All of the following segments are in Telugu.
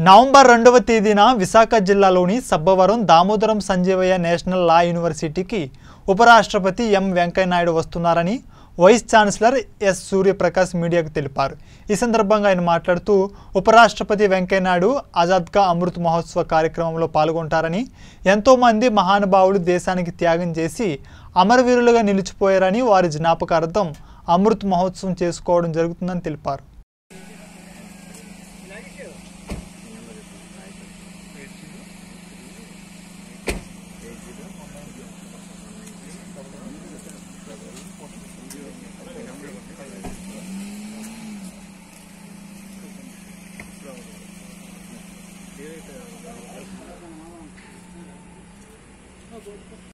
నవంబర్ రెండవ తేదీన విశాఖ జిల్లాలోని సబ్బవరం దామోదరం సంజీవయ్య నేషనల్ లా యూనివర్సిటీకి ఉపరాష్ట్రపతి ఎం వెంకయ్యనాయుడు వస్తున్నారని వైస్ ఛాన్సలర్ ఎస్ సూర్యప్రకాష్ మీడియాకు తెలిపారు. ఈ సందర్భంగా ఆయన మాట్లాడుతూ ఉపరాష్ట్రపతి వెంకయ్యనాయుడు ఆజాద్గా అమృత్ మహోత్సవ కార్యక్రమంలో పాల్గొంటారని ఎంతోమంది మహానుభావులు దేశానికి త్యాగం చేసి అమరవీరులుగా నిలిచిపోయారని వారి జ్ఞాపకార్థం అమృత్ మహోత్సవం చేసుకోవడం జరుగుతుందని తెలిపారు. direita. Não, não, não.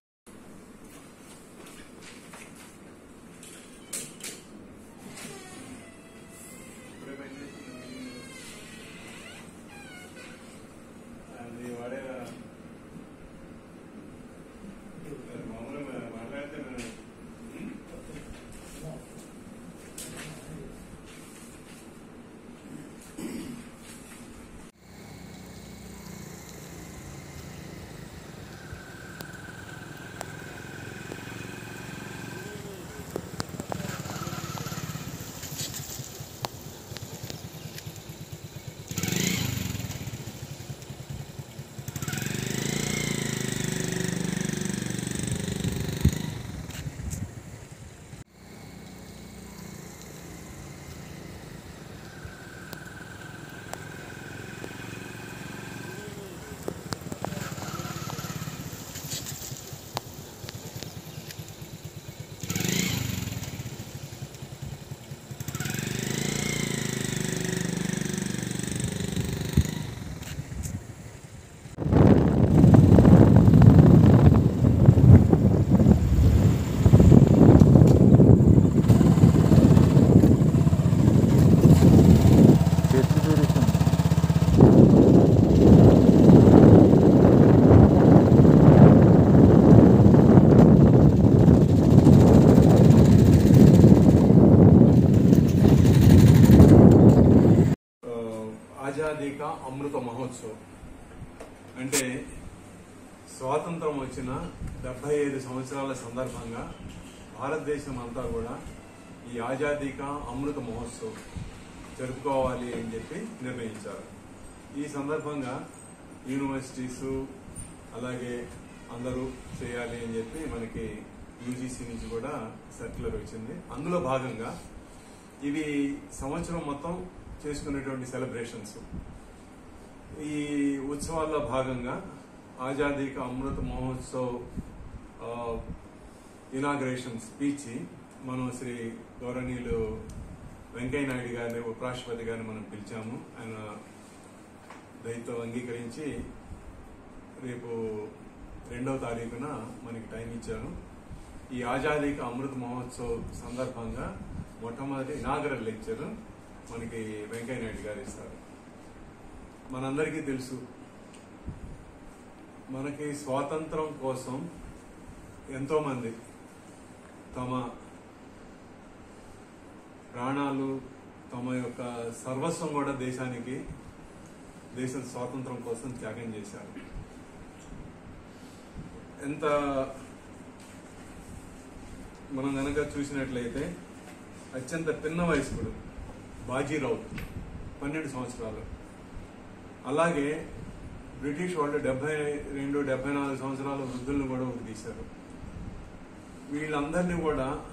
Azadi అమృత మహోత్సవం. అంటే స్వాతంత్రం వచ్చిన డెబ్బై ఐదు సంవత్సరాల సందర్భంగా భారతదేశం అంతా కూడా ఈ ఆజాదీక అమృత మహోత్సవం జరుపుకోవాలి అని చెప్పి నిర్ణయించారు. ఈ సందర్భంగా యూనివర్సిటీస్ అలాగే అందరూ చేయాలి అని చెప్పి మనకి యూజీసీ నుంచి కూడా సర్క్యులర్ వచ్చింది. అందులో భాగంగా ఇవి సంవత్సరం మొత్తం చేసుకునేటువంటి సెలబ్రేషన్స్ ఈ ఉత్సవాల్లో భాగంగా ఆజాదీక అమృత మహోత్సవ్ ఇనాగ్రేషన్ స్పీచ్ మనం శ్రీ గౌరవనీయులు వెంకయ్య నాయుడు గారిని ఉపరాష్ట్రపతి గారిని మనం పిలిచాము. ఆయన దయతో అంగీకరించి రేపు రెండవ తారీఖున మనకి టైం ఇచ్చారు. ఈ ఆజాదీ అమృత అమృత్ మహోత్సవ్ సందర్భంగా మొట్టమొదటి ఇనాగరల్ లెక్చర్ మనకి వెంకయ్య నాయుడు గారు ఇస్తారు. మనందరికీ తెలుసు మనకి స్వాతంత్రం కోసం ఎంతోమంది తమ ప్రాణాలు తమ యొక్క సర్వస్వం కూడా దేశానికి దేశం స్వాతంత్రం కోసం త్యాగం చేశారు. ఎంత మనం గనక చూసినట్లయితే అత్యంత పిన్న వయస్కుడు బాజీరావు పన్నెండు సంవత్సరాలు. అలాగే బ్రిటిష్ వాళ్ళు డెబ్బై రెండు డెబ్బై నాలుగు సంవత్సరాల వృద్ధులను కూడా తీశారు. వీళ్ళందరినీ కూడా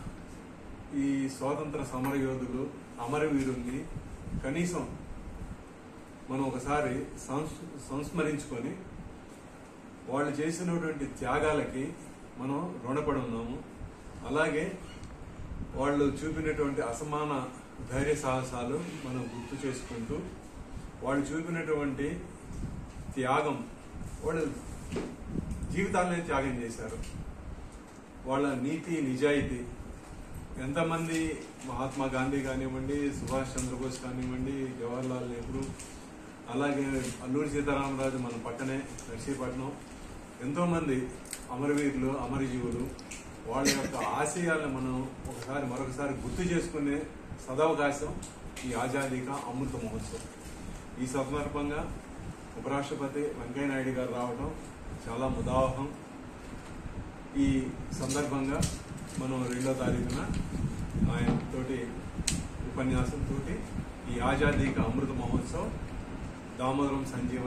ఈ స్వాతంత్ర సమర యోధులు అమరవీరుల్ని కనీసం మనం ఒకసారి సంస్- సంస్మరించుకొని వాళ్ళు చేసినటువంటి త్యాగాలకి మనం రుణపడి ఉన్నాము. అలాగే వాళ్ళు చూపినటువంటి అసమాన ధైర్య సాహసాలు మనం గుర్తు చేసుకుంటూ వాళ్ళు చూపినటువంటి త్యాగం వాళ్ళు జీవితాలనే త్యాగం చేశారు. వాళ్ళ నీతి నిజాయితీ. ఎంతమంది మహాత్మా గాంధీ కానివ్వండి సుభాష్ చంద్రబోస్ కానివ్వండి జవహర్లాల్ నెహ్రూ అలాగే అల్లూరి సీతారామరాజు మన పక్కనే నర్సీపట్నం ఎంతోమంది అమరవీరులు అమరజీవులు వాళ్ళ యొక్క ఆశయాలను మనం ఒకసారి మరొకసారి గుర్తు చేసుకునే సదవకాశం ఈ ఆజాదీ కా అమృత మహోత్సవం. ఈ సందర్భంగా ఉపరాష్ట్రపతి వెంకయ్యనాయుడు గారు రావడం చాలా ముదావహం ఈ సందర్భంగా మనం రెండో తారీఖున ఆయన తోటి ఉపన్యాసంతో ఈ ఆజాదీ కా అమృత మహోత్సవ్ దామోదరం సంజీవ